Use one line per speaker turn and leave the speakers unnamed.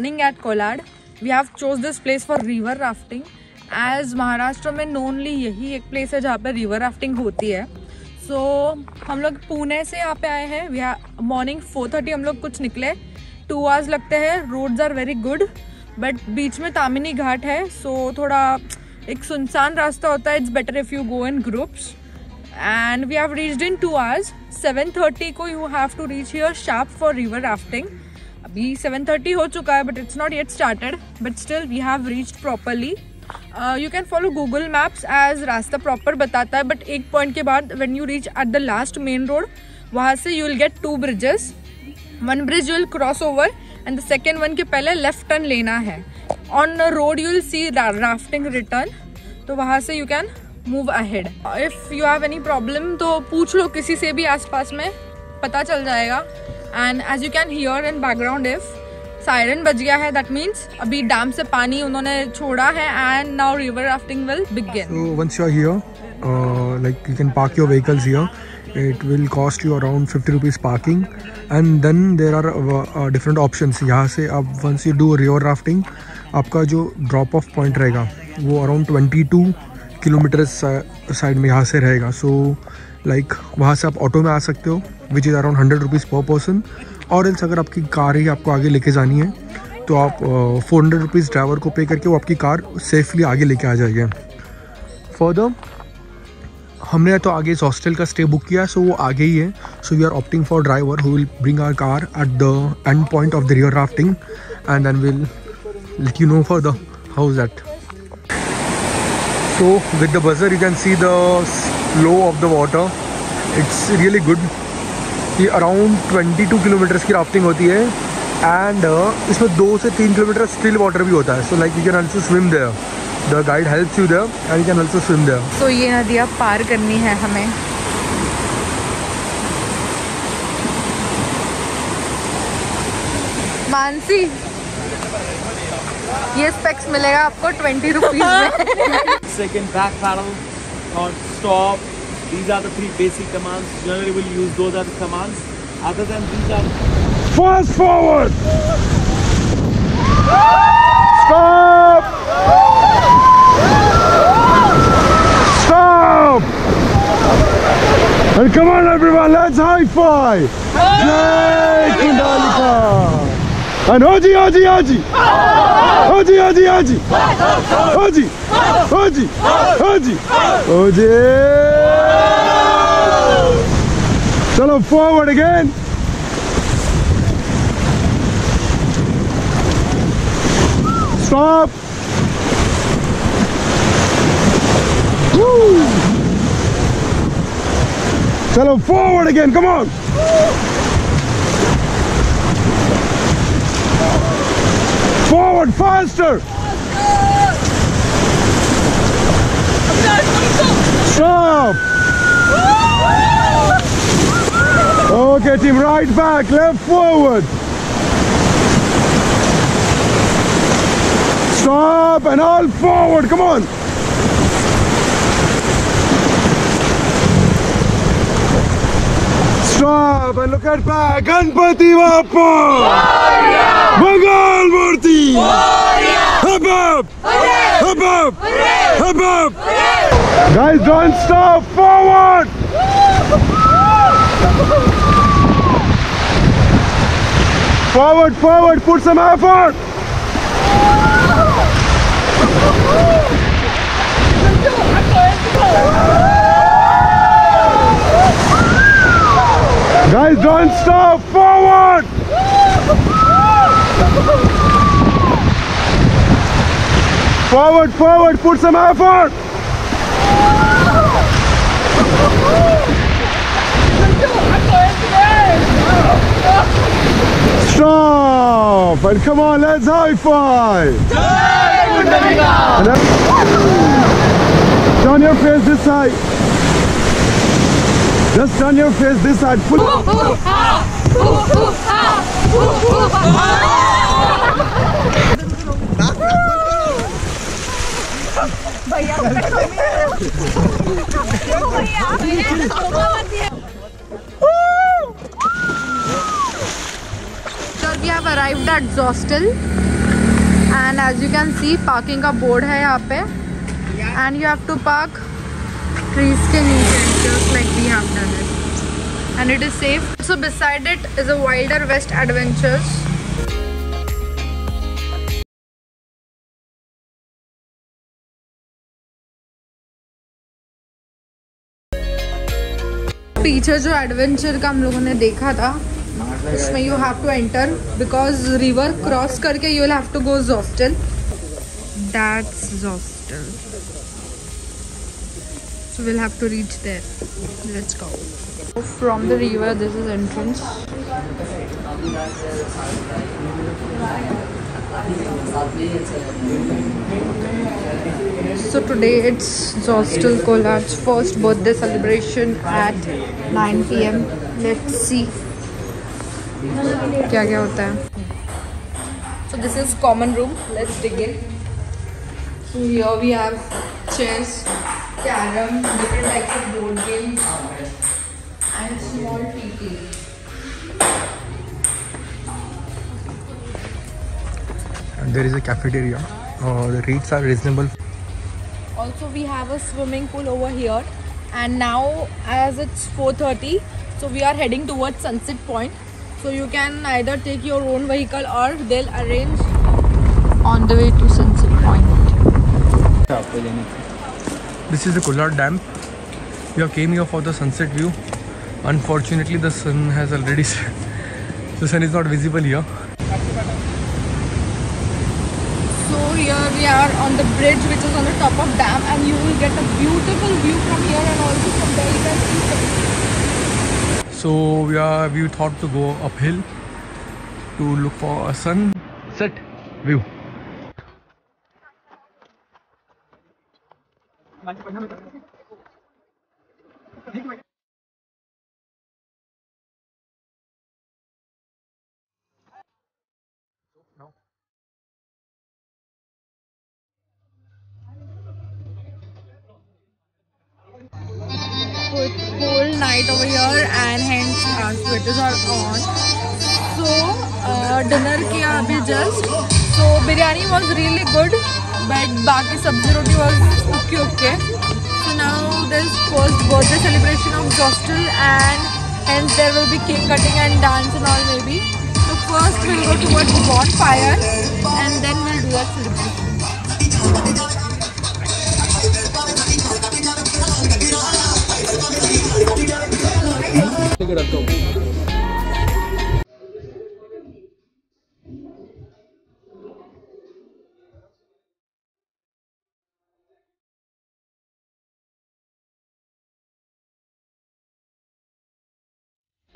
morning at Kolad. We have chose this place for river rafting. As Maharashtra में नोनली यही एक place है जहाँ पे रिवर राफ्टिंग होती है सो so, हम लोग पुणे से यहाँ पे आए हैं वी मॉर्निंग फोर थर्टी हम लोग कुछ निकले टू आवर्स लगते हैं roads are very good but बीच में तामिनी घाट है सो so, थोड़ा एक सुनसान रास्ता होता है it's better if you go in groups and we have reached in two hours seven thirty को you have to reach here sharp for river rafting अभी सेवन थर्टी हो चुका है but it's not yet started but still we have reached properly you can follow Google Maps as रास्ता proper बताता है but एक point के बाद when you reach at the last main road वहाँ से you will get two bridges one bridge will cross over and the second one के पहले लेफ़्ट टर्न लेना है. On road you will see rafting return तो वहाँ से you can move ahead if you have any problem तो पूछ लो किसी से भी आसपास में, पता चल जाएगा. And as you can hear in background if siren बज गया है दैट मीन्स अभी डैम से पानी उन्होंने छोड़ा है and now river rafting will begin
so once you are here like you can park your vehicles here will cost you around 50 rupees parking. And then there are uh, uh, different यहाँ से आप once you do river rafting आपका जो drop of point रहेगा वो around 22 kilometre side में यहाँ से रहेगा. सो लाइक वहाँ से आप ऑटो में आ सकते हो. Which is around hundred rupees per person और एल्स अगर आपकी कार ही आपको आगे लेके जानी है तो आप फोर हंड्रेड रुपीज़ ड्राइवर को पे करके वो आपकी कार सेफली आगे लेके आ जाएगी फर्दर हमने तो आगे इस हॉस्टल का स्टे बुक किया सो वो आगे ही है। So we are opting for driver who will bring our car at the end point of the river rafting and then will let you know for the house that so, with the buzzer, you can see the flow of the water. It's really good. ये around 22 kilometres की rafting होती है and uh, इसमें दो से तीन kilometre still water भी होता है। So like you can also swim there the guide helps you there and you can also swim there
so ये नदी अब पार करनी है हमें। मानसी ये स्पेक्स मिलेगा आपको ट्वेंटी रुपीज़ में।
Second back paddle, or stop. These are the three basic commands. Generally, we'll use those the commands. Other than these are
fast forward. Stop. Stop. And come on, everyone, let's high five. Jai Kundalika. And Oji, Oji, Oji. Chodzi, chodzi, chodzi! Chodzi! Chodzi! Chodzi! Chodzi! Chalo, forward again! Stop! Woo! Chalo, forward again, come on! Faster! Stop! Oh, get him right back, left forward. Stop and all forward, come on. Stop and look at back. Ganpati Bappa! Bengal Murti! Hip hop! Hip hop! Hip hop! Guys, don't stop! Forward! Forward, forward, put some effort! Guys, don't stop! Forward! Forward, forward, put some effort! Stop! And come on, let's high five! Turn your face this side. Just turn your face this side.
Arrived and as you can see parking का board है यहाँ पे and you have to park trees के नीचे and it is safe so beside it is a wilder west adventures पीछे जो adventure का हम लोगों ने देखा था, उसमें you have to enter because river cross करके you will have to go Zostel that's Zostel so we'll have to reach there. Let's go. From the river, this is entrance. So today it's Zostel Kolar's first birthday celebration at 9 pm let's see क्या क्या होता है so this is common room let's dig in so here we have chairs carom different types of board games and small TT
And there is a cafeteria. Uh, the rates are reasonable.
also we have a swimming pool over here and now as it's 4:30 so we are heading towards sunset point so you can either take your own vehicle or they'll arrange on the way to sunset point
This is the Kolar Dam. We have came here for the sunset view. Unfortunately, the sun has already set. The sun is not visible here.
so here we are on the bridge which is on the top of dam and you will get a beautiful view from here and also from there you can see.
So we are we thought to go uphill to look for a sunset view.
So here and hence our sweaters are on. So uh, dinner kiya abhi just. So biryani was really good but baki sabzi roti was okay okay. So now there's first birthday celebration of hostel, and hence there will be cake cutting and dance and all maybe. So first we'll go towards bonfire and then we'll do our celebration.
grandão.